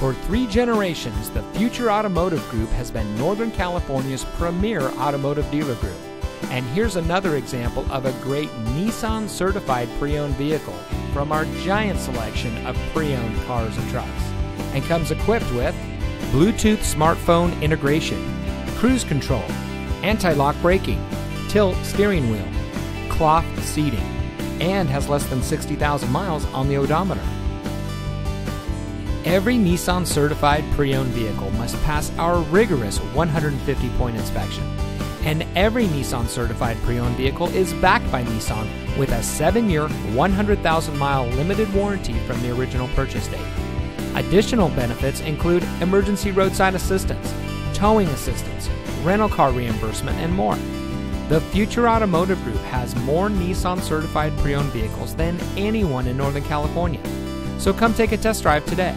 For three generations, the Future Automotive Group has been Northern California's premier automotive dealer group. And here's another example of a great Nissan certified pre owned vehicle from our giant selection of pre owned cars and trucks. And comes equipped with Bluetooth smartphone integration, cruise control, anti lock braking, tilt steering wheel, cloth seating, and has less than 60,000 miles on the odometer. Every Nissan certified pre owned vehicle must pass our rigorous 150 point inspection. And every Nissan certified pre owned vehicle is backed by Nissan with a 7 year, 100,000 mile limited warranty from the original purchase date. Additional benefits include emergency roadside assistance, towing assistance, rental car reimbursement, and more. The Future Automotive Group has more Nissan certified pre owned vehicles than anyone in Northern California. So come take a test drive today.